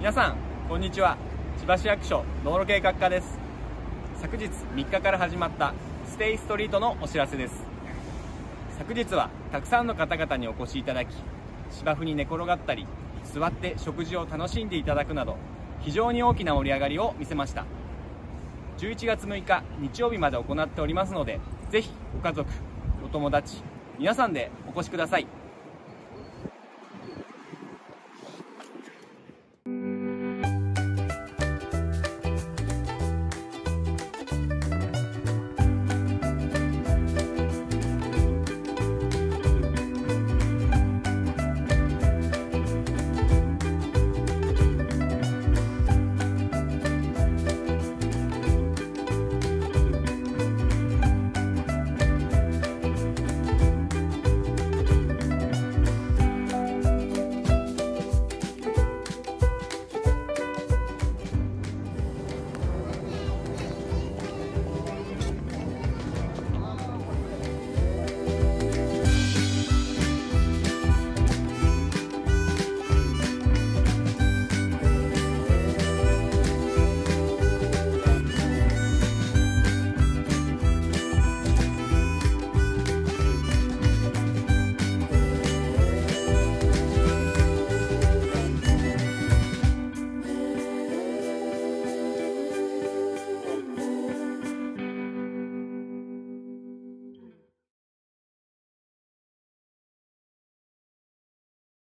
皆さんこんにちは。千葉市役所道路計画課です。昨日3日から始まったステイストリートのお知らせです。昨日はたくさんの方々にお越しいただき芝生に寝転がったり座って食事を楽しんでいただくなど非常に大きな盛り上がりを見せました。11月6日日曜日まで行っておりますのでぜひご家族お友達皆さんでお越しください。